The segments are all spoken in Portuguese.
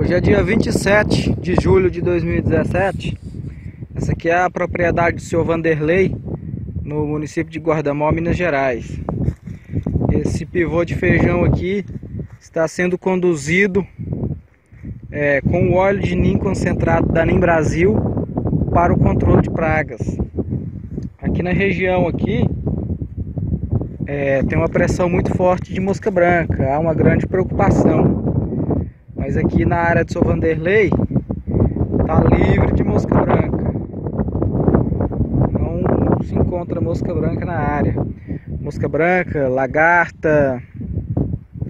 Hoje é dia 27 de julho de 2017. Essa aqui é a propriedade do senhor Vanderlei, no município de Guardamó, Minas Gerais. Esse pivô de feijão aqui está sendo conduzido é, com o óleo de NIM concentrado da NIM Brasil para o controle de pragas. Aqui na região aqui é, tem uma pressão muito forte de mosca branca, há uma grande preocupação. Mas aqui na área do seu Vanderlei está livre de mosca branca. Não se encontra mosca branca na área. Mosca branca, lagarta,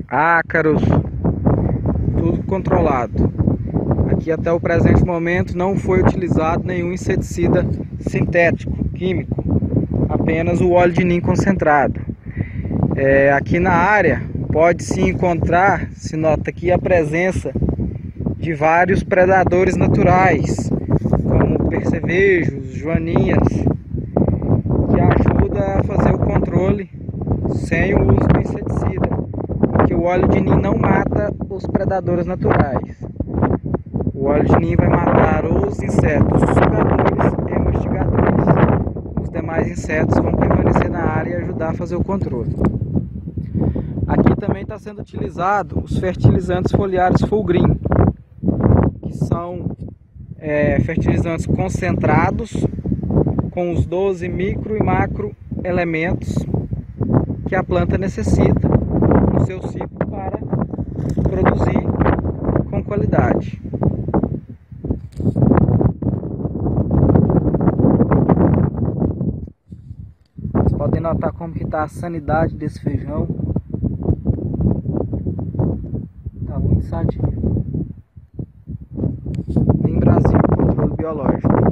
ácaros, tudo controlado. Aqui até o presente momento não foi utilizado nenhum inseticida sintético, químico, apenas o óleo de ninho concentrado. É, aqui na área pode se encontrar, se nota aqui a presença de vários predadores naturais, como percevejos, joaninhas, que ajuda a fazer o controle sem o uso do inseticida, porque o óleo de ninho não mata os predadores naturais. O óleo de ninho vai matar os insetos sugadores e mastigadores. Os demais insetos vão permanecer na área e ajudar a fazer o controle. Também está sendo utilizado os fertilizantes foliares full green, que são é, fertilizantes concentrados com os 12 micro e macro elementos que a planta necessita no seu ciclo para produzir com qualidade. Vocês podem notar como está a sanidade desse feijão. Sadio. Em Brasil, controle biológico.